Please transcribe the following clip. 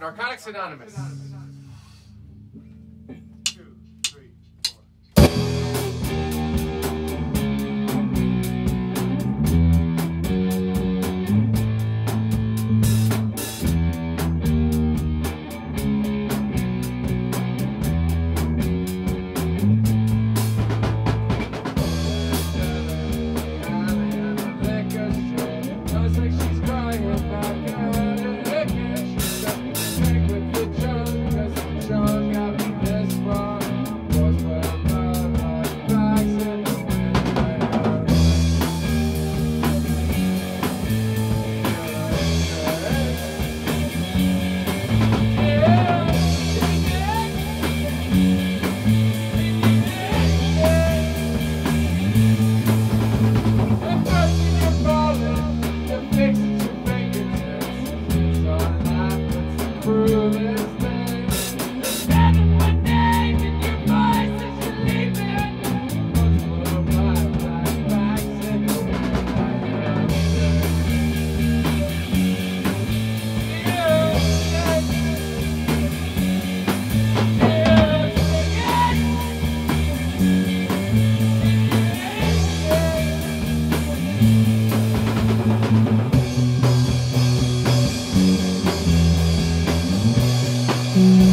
Narcotics Anonymous. Mm-hmm.